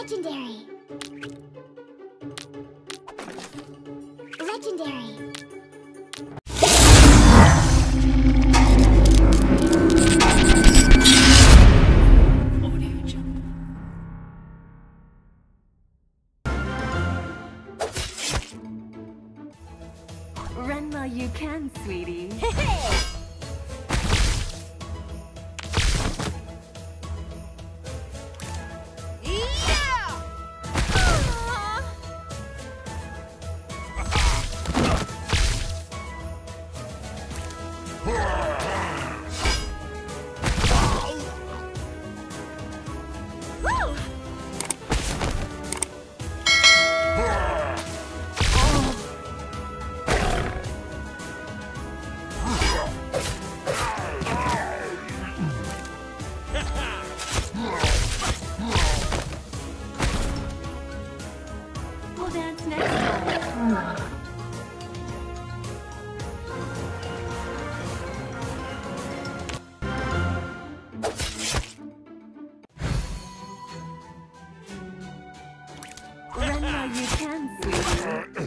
Legendary.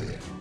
Sweetie.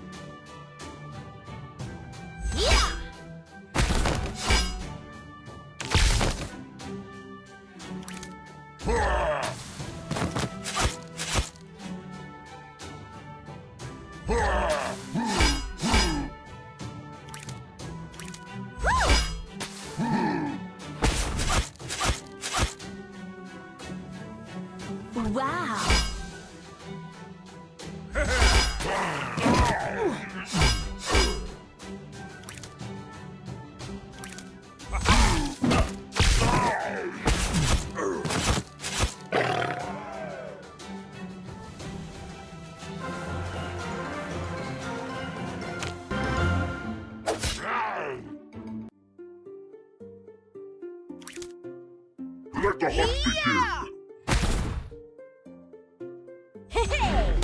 The hunt begin!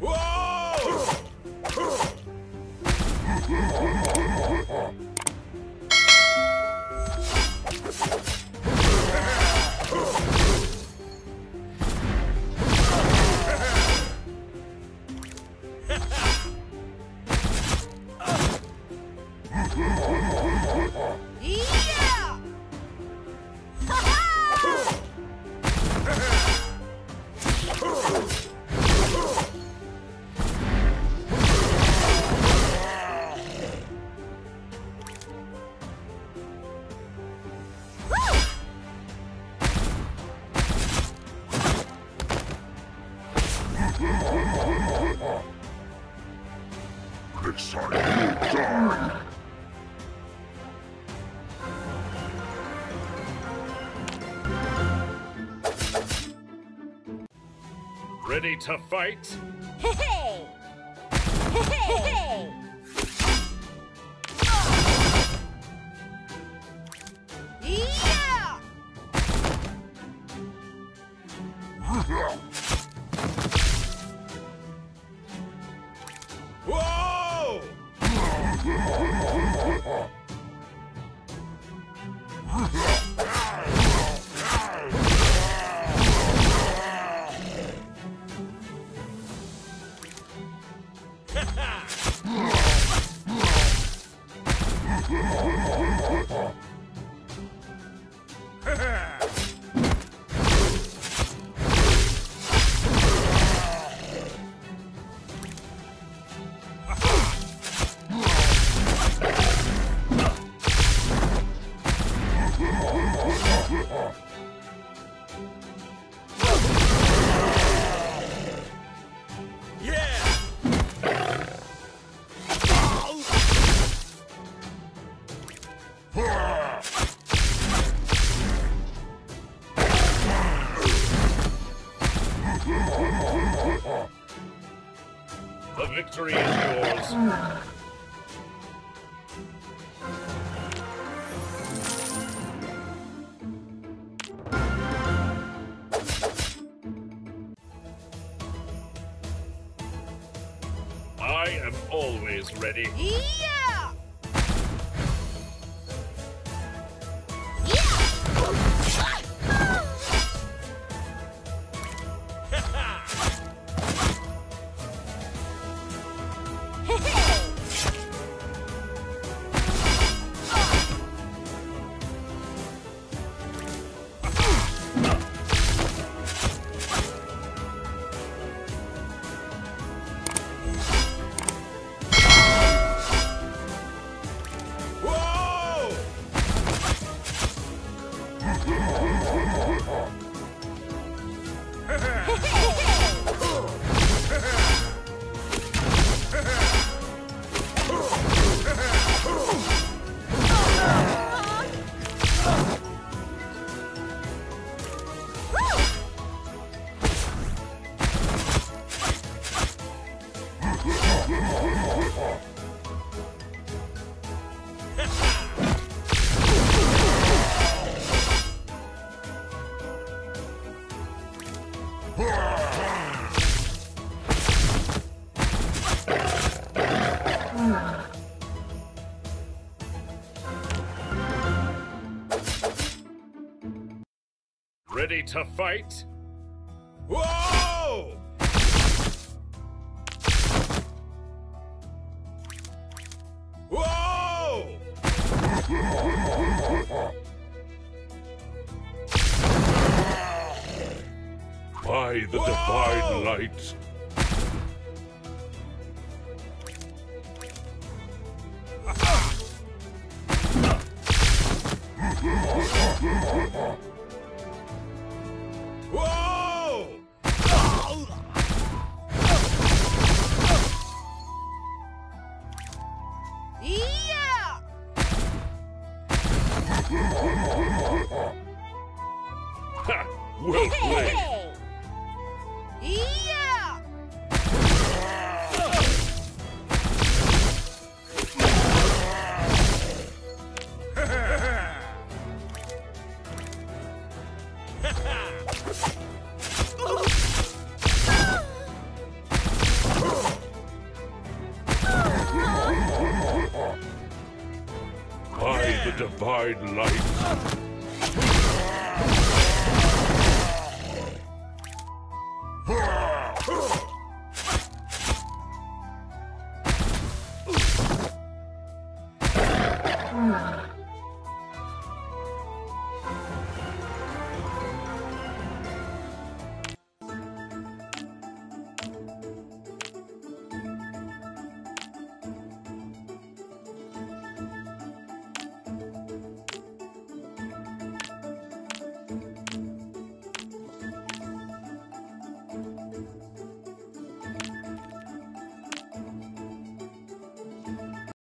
Next Ready to fight? Whoa! The victory is yours. Ready to fight? Whoa! Whoa! By the divine light. The light.